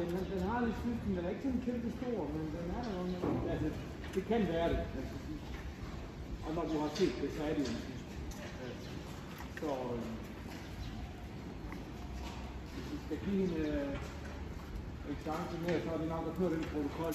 Den den, har lidt synes, den er ikke sådan kæmpe stor, men den er der nok. altså, det kan være det. Altså, og når du har set det, så er det jo en synes. Så, øh, hvis vi skal give en øh, en mere, så er det nok at køre den protokol.